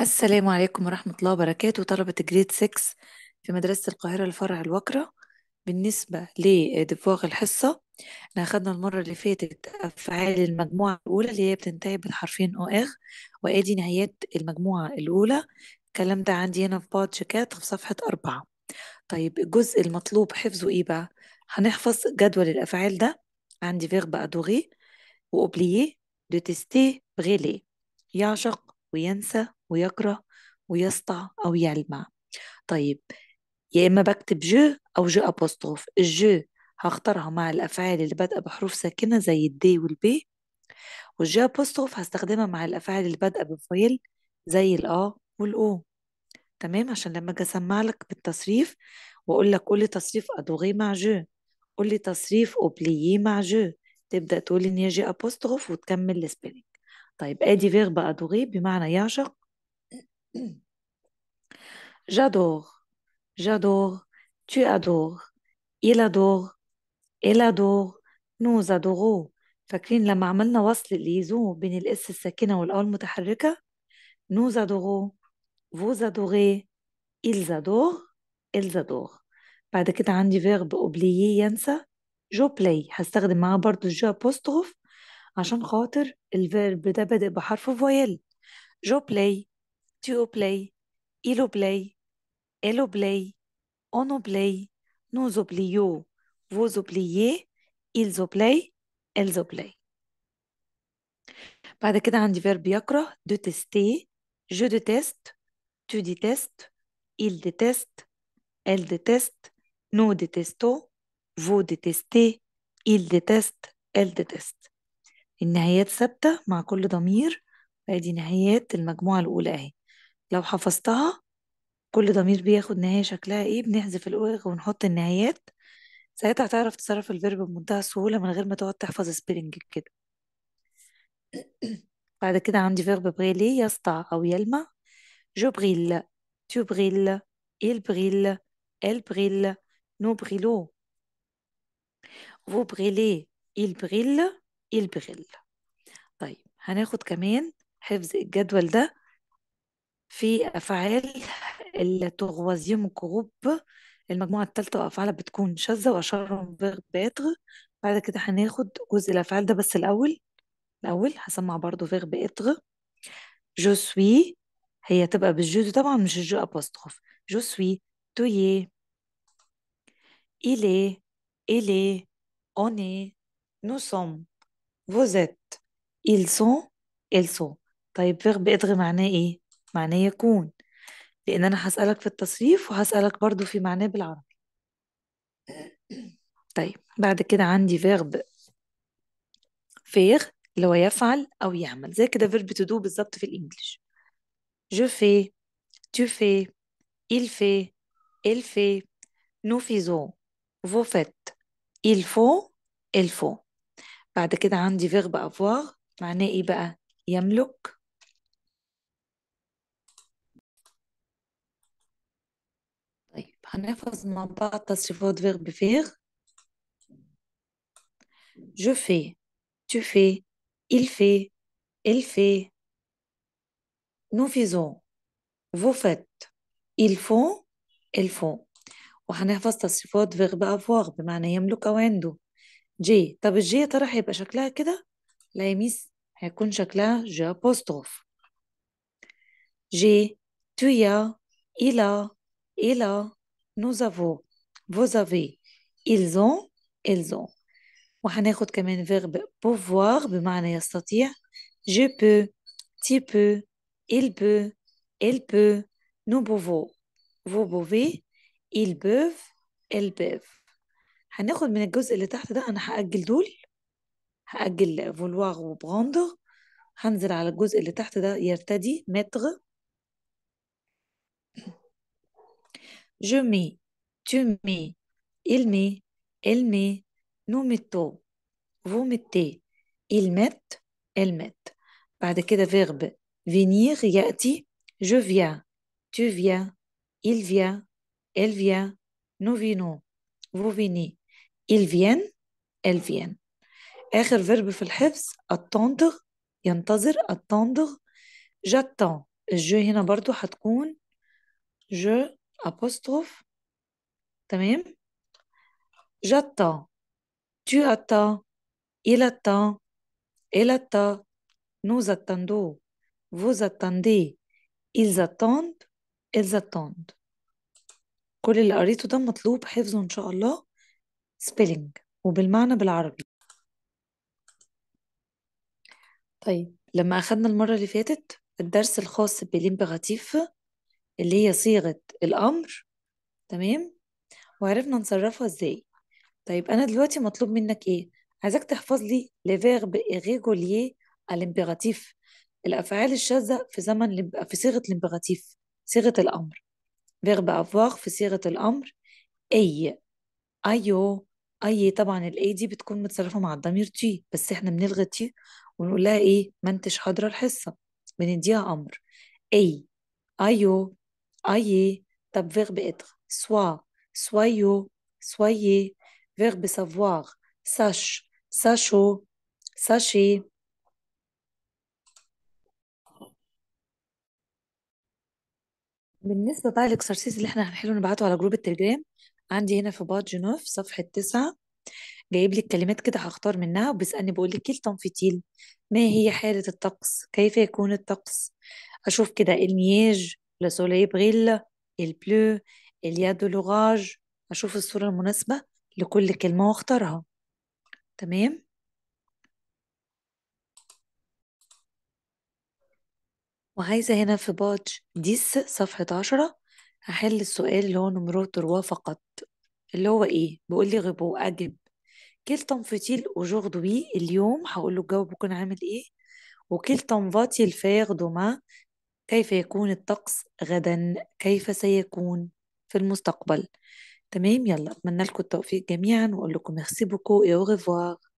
السلام عليكم ورحمة الله وبركاته طلبة grade 6 في مدرسة القاهرة الفرع الوكرة. بالنسبة ل devoir الحصة إحنا أخدنا المرة اللي فاتت أفعال المجموعة الأولى اللي هي بتنتهي بالحرفين أو إغ وأدي نهايات المجموعة الأولى. الكلام ده عندي هنا في باد شيكات في صفحة أربعة. طيب الجزء المطلوب حفظه إيه بقى؟ هنحفظ جدول الأفعال ده. عندي verbe adorer و oublier détester briller يعشق وينسى ويكره ويسطع أو يلمع طيب يا إما بكتب je أو je apostrophe ال je هختارها مع الأفعال اللي بادئة بحروف ساكنة زي ال d وال b وال je apostrophe هستخدمها مع الأفعال اللي بادئة ب voyelle زي ال a وال o تمام؟ عشان لما أجي أسمع لك بالتصريف وأقول لك قول لي تصريف adorer مع je قول لي تصريف oublier مع je تبدأ تقول إن هي j apostrophe وتكمل ال spelling طيب آدي verbe adorer بمعنى يعشق. j'adore. J'adore. Tu adores. Il adore. Elle adore. Nous adorons. فاكرين لما عملنا وصل ال liaison بين ال s الساكنة وال o المتحركة؟ Nous adorons. Vous adorez. Ils adorent. Elles adorent. بعد كده عندي verbe oublier ينسى. j'oublie هستخدم معاه برضو je apostrophe عشان خاطر ال verbe ده بادئ بحرف voyelle j'oublie tu oublies il oublie elle oublie on oublie nous oublions vous oubliez ils oublient elles oublient بعد كده عندي verbe يكره détester je déteste tu détestes il déteste elle déteste nous détestons vous détestez ils détestent elles détestent النهايات ثابتة مع كل ضمير ادي نهايات المجموعة الأولى اهي لو حفظتها كل ضمير بياخد نهاية شكلها إيه بنحذف الأوغ ونحط النهايات. ساعتها هتعرف تصرف ال verbe بمنتهى السهولة من غير ما تقعد تحفظ spelling كده. بعد كده عندي verbe briller يسطع أو يلمع. je brille tu brilles il brille elle brille nous brillons vous brillez ils brillent elles brillent طيب هناخد كمان حفظ الجدول ده. في أفعال ال troisième groupe المجموعة الثالثة وأفعالها بتكون شاذة وأشهرهم verbe être بعد كده هناخد جزء الأفعال ده بس الأول. الأول هسمع برضو verbe être je suis هي تبقى بال je طبعا مش ال je apostrophe. je suis tu es. Il est. Elle est. Nous sommes. Vous êtes. Ils طيب verbe être معناه إيه؟ معناه يكون. لأن أنا هسألك في التصريف وهسألك برضو في معناه بالعربي. طيب بعد كده عندي verbe faire اللي هو يفعل أو يعمل زي كده verb to do بالظبط في ال English. Je fais tu fais il fait elle fait nous faisons vous faites ils font elles font بعد كده عندي verbe avoir معناه إيه بقى؟ يملك طيب هنحفظ مع بعض تصريفات faire je fais tu fais il fait elle fait. Nous faisons vous faites ils font elles font. وهنحفظ تصريفات verbe avoir بمعنى يملك أو عنده j'ai طب ال j'ai ترى هيبقى شكلها كده؟ لا يا miss هيكون شكلها j as il a il a nous avons vous avez ils ont elles ont وهناخد كمان فيرب pouvoir بمعنى يستطيع je peux tu peux il peut elle peut nous pouvons vous pouvez ils peuvent elles peuvent هناخد من الجزء اللي تحت ده أنا هأجل دول هأجل فولواغ وبراندر هنزل على الجزء اللي تحت ده يرتدي متر je mets tu mets il met elle met nous mettons vous mettez ils mettent elles mettent بعد كده فيرب venir يأتي je viens tu viens il vient elle vient nous venons vous venez ils viennent elles viennent آخر فيرب في الحفظ attendre ينتظر attendre j'attends الجو هنا برضو هتكون جو أبوستروف تمام جاتا tu attends, il attend, elle attend, nous attendons, vous attendez, ils attendent, elles attendent. كل اللي قريته ده مطلوب حفظه إن شاء الله spelling وبالمعنى بالعربي. طيب لما اخذنا المرة اللي فاتت الدرس الخاص بال impératif اللي هي صيغة الأمر تمام؟ وعرفنا نصرفها إزاي. طيب أنا دلوقتي مطلوب منك إيه؟ عايزك تحفظ لي irréguliers à l'impératif الأفعال الشاذة في زمن في صيغة ال impératif صيغة الأمر. verbe avoir في صيغة الأمر أي أيو أي طبعا ال aie دي بتكون متصرفة مع الضمير tu بس إحنا بنلغي tu ونقول لها إيه؟ ما أنتش حاضرة الحصة. بنديها أمر. أي أيو أي طب verbe être. Sois soyons soyez. Verbe savoir. Sache. Sachons sachez. بالنسبة بقى لل exercice اللي إحنا هنحله نبعته على جروب التليجرام عندي هنا في page neuf صفحة تسعة جايب لي الكلمات كده هختار منها وبيسألني بيقول لي quel temps fait-il ما هي حالة الطقس؟ كيف يكون الطقس؟ أشوف كده المياج لا سولي بريل البلو اليا دو لوراج أشوف الصورة المناسبة لكل كلمة واختارها. تمام؟ وعايزة هنا في page dix صفحة عشرة. هحل السؤال اللي هو numéro trois فقط. اللي هو إيه؟ بيقول لي غبو أجب. quel temps fait-il aujourd'hui اليوم؟ هقول له الجو بيكون عامل إيه؟ و quel temps va-t-il faire demain؟ كيف يكون الطقس غدا؟ كيف سيكون في المستقبل؟ تمام يلا أتمنى لكم التوفيق جميعا وأقول لكم merci beaucoup et au revoir.